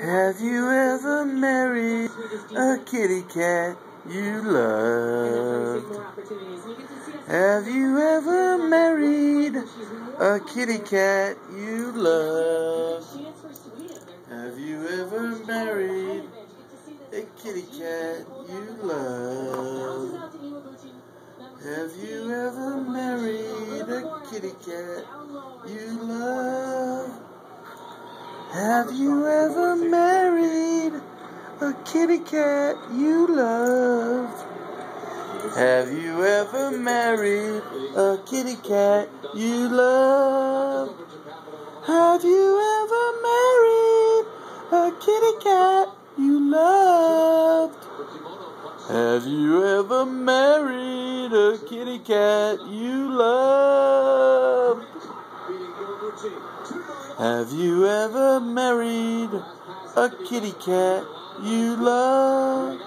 Have you ever married a kitty cat you loved? Have you ever married a kitty cat you loved? Have you ever married a kitty cat you loved? Have you ever married a kitty cat you love? Have you ever married a kitty cat you loved? Have you ever married a kitty cat you loved? Have you ever married a kitty cat you loved? Have you ever married a kitty cat you loved? Have you ever married a kitty cat you loved?